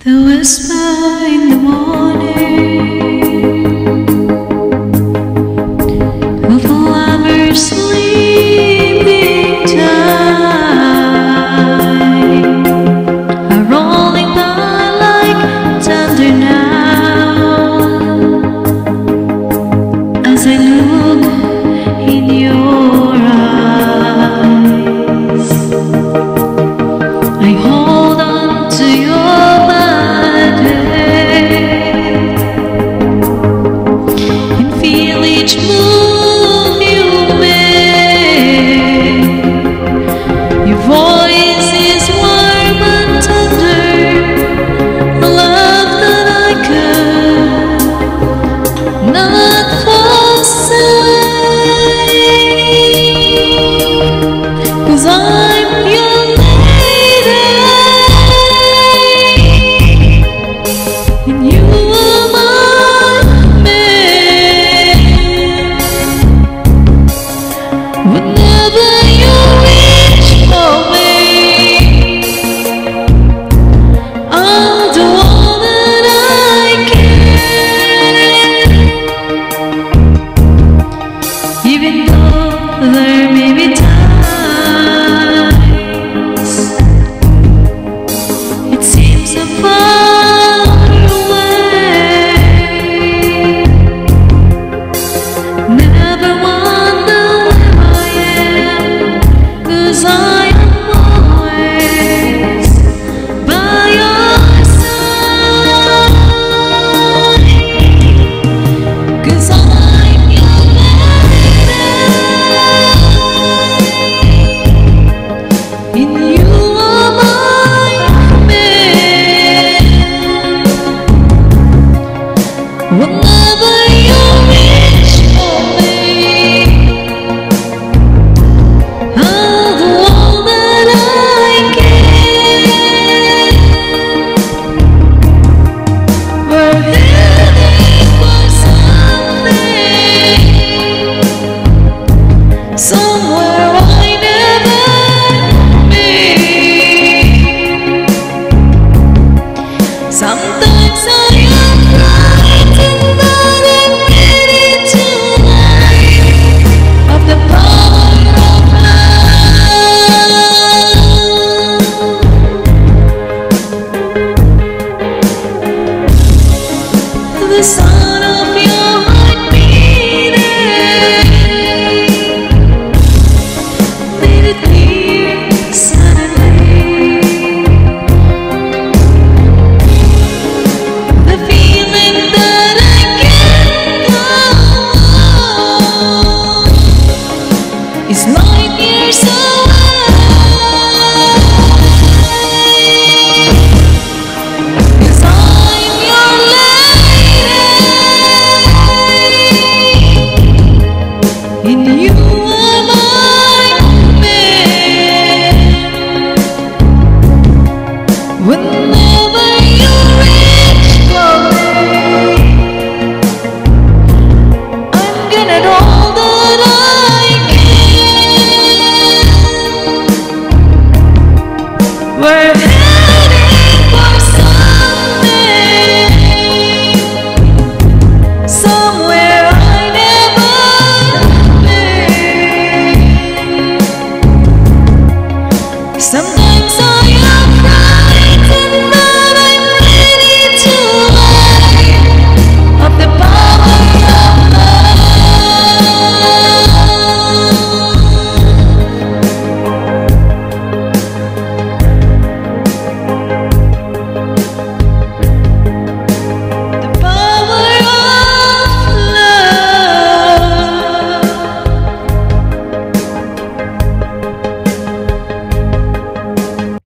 The whisper in the morning Whenever The sound Whenever